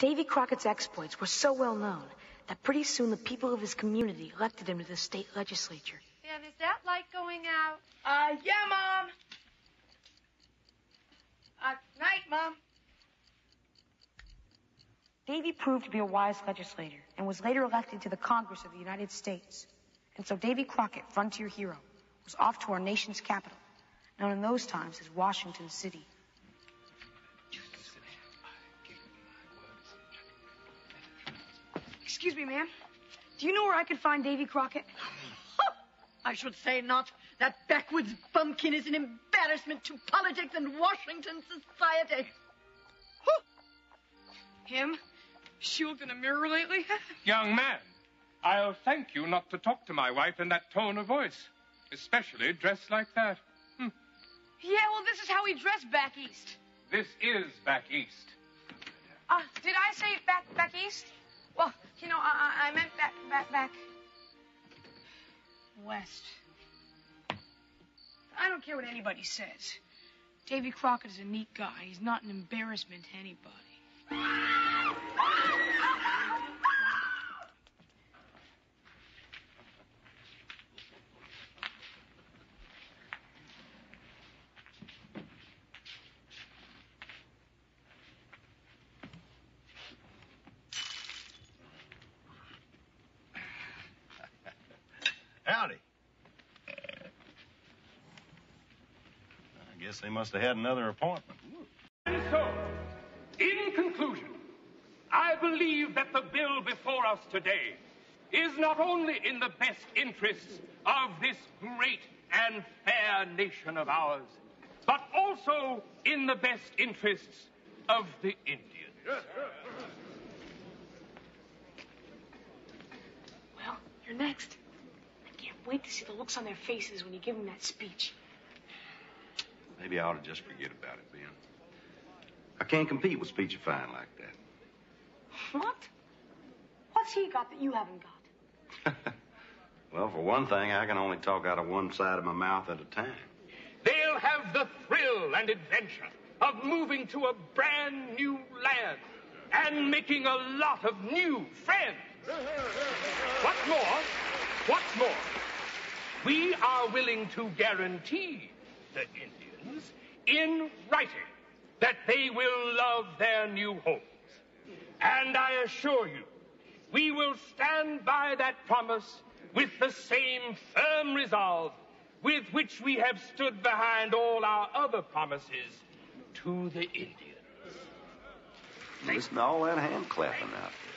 Davy Crockett's exploits were so well known that pretty soon the people of his community elected him to the state legislature. And is that like going out? Uh, yeah, Mom. Uh, night, Mom. Davy proved to be a wise legislator and was later elected to the Congress of the United States. And so Davy Crockett, frontier hero, was off to our nation's capital, known in those times as Washington City. Excuse me, ma'am. Do you know where I could find Davy Crockett? I should say not. That backwoods bumpkin is an embarrassment to politics and Washington society. Him? She looked in a mirror lately? Young man, I'll thank you not to talk to my wife in that tone of voice, especially dressed like that. yeah, well, this is how we dress back east. This is back east. Uh, did I say back back east? Well, back back west. I don't care what anybody says. Davy Crockett is a neat guy. He's not an embarrassment to anybody. Ah! Howdy. I guess they must have had another appointment. And so, in conclusion, I believe that the bill before us today is not only in the best interests of this great and fair nation of ours, but also in the best interests of the Indians. Well, you're next. I can't wait to see the looks on their faces when you give them that speech. Maybe I ought to just forget about it, Ben. I can't compete with speechifying like that. What? What's he got that you haven't got? Well, for one thing, I can only talk out of one side of my mouth at a time. They'll have the thrill and adventure of moving to a brand new land and making a lot of new friends. What's more, what's more, we are willing to guarantee the Indians in writing that they will love their new homes. And I assure you, we will stand by that promise with the same firm resolve with which we have stood behind all our other promises to the Indians. Listen to all that hand clapping out there.